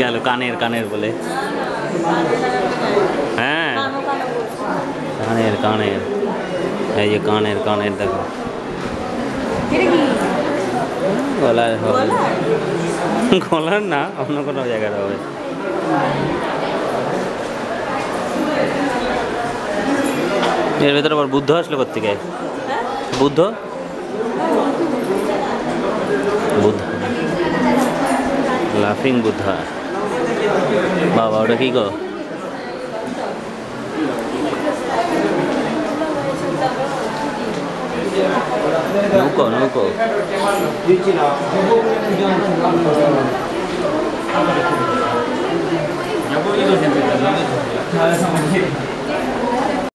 গেল কানের কানের বলে হ্যাঁ কানের কানের এই যে কানের কানের দেখো গলার হবে গলার না অন্য কোনো জায়গার হবে এর ভেতরে আবার বুদ্ধ আসলো কোথেকে বুদ্ধ? বুদ্ধ। লাফিং বুদ্ধা। বাবা, ওটা কি গো? নৌকো নৌকো।